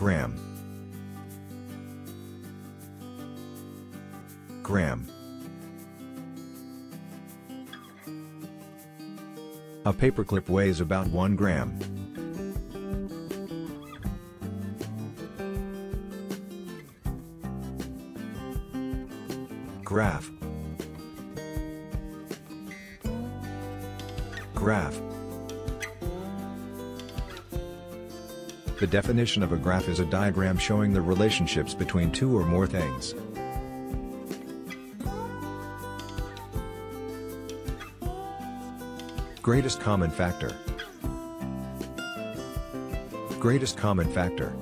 gram gram A paperclip weighs about 1 gram. Graph. Graph The definition of a graph is a diagram showing the relationships between two or more things. Greatest common factor Greatest common factor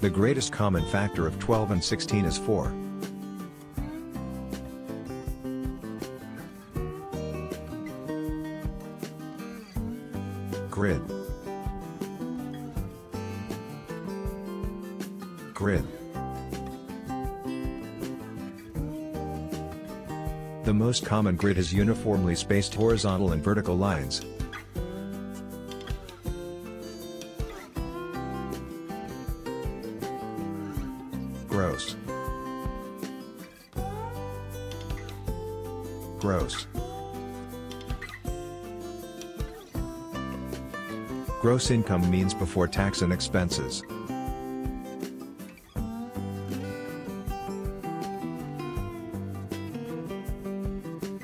The greatest common factor of 12 and 16 is 4. Grid Grid The most common grid has uniformly spaced horizontal and vertical lines. Gross. Gross. Gross income means before tax and expenses.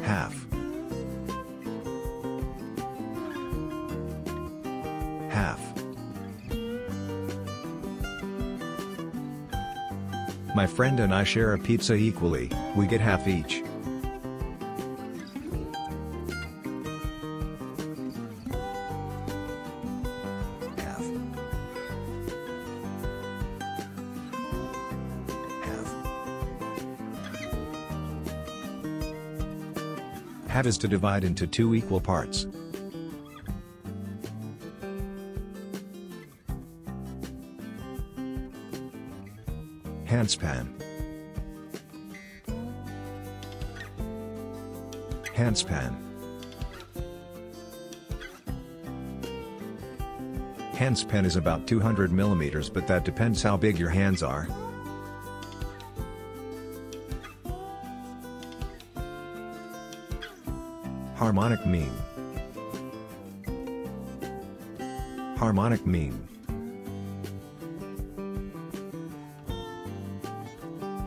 Half. Half. My friend and I share a pizza equally, we get half each. Half is to divide into two equal parts. Handspan. Handspan. Handspan is about 200 millimeters but that depends how big your hands are. Harmonic mean. Harmonic mean.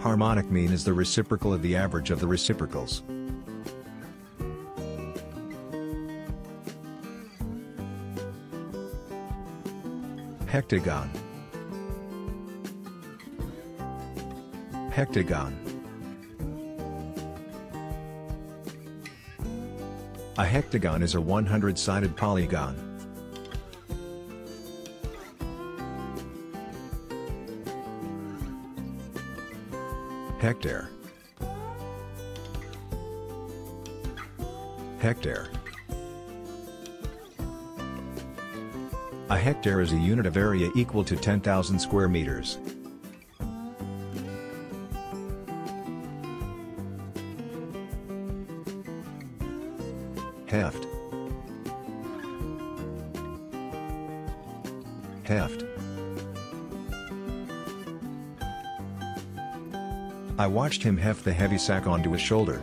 Harmonic mean is the reciprocal of the average of the reciprocals. Hectogon Hectogon A hectogon is a 100-sided polygon. Hectare Hectare A hectare is a unit of area equal to 10,000 square meters. Heft Heft I watched him heft the heavy sack onto his shoulder.